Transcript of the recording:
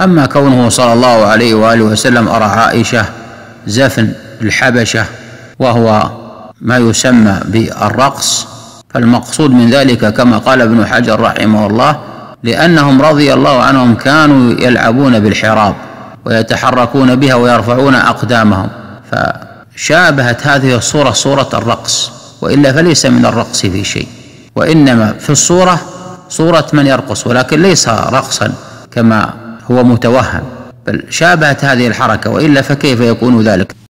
أما كونه صلى الله عليه وآله وسلم أرى عائشة زفن الحبشة وهو ما يسمى بالرقص فالمقصود من ذلك كما قال ابن حجر رحمه الله لأنهم رضي الله عنهم كانوا يلعبون بالحراب ويتحركون بها ويرفعون أقدامهم فشابهت هذه الصورة صورة الرقص وإلا فليس من الرقص في شيء وإنما في الصورة صورة من يرقص ولكن ليس رقصا كما هو متوهم بل شابهت هذه الحركة وإلا فكيف يكون ذلك؟